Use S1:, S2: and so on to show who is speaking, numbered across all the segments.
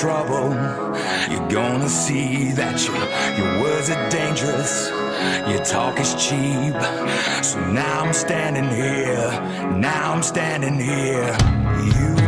S1: trouble. You're gonna see that your, your words are dangerous. Your talk is cheap. Now I'm standing here. Now I'm standing here. You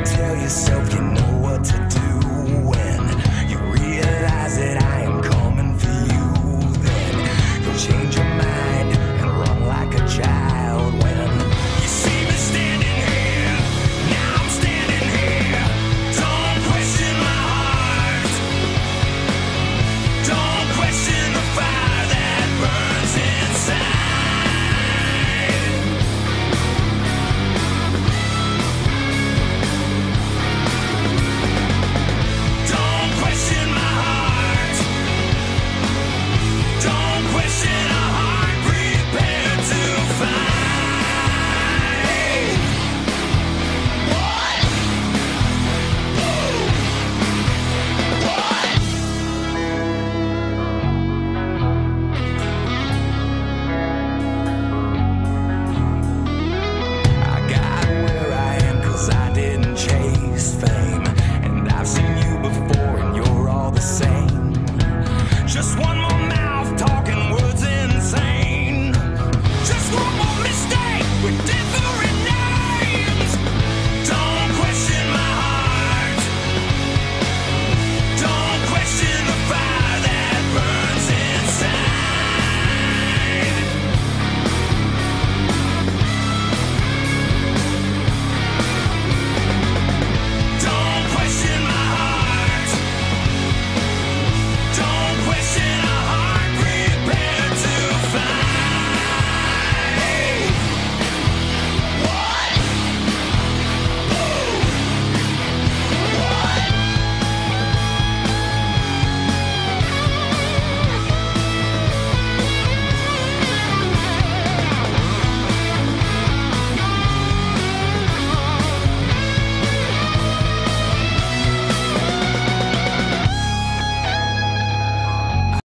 S1: one more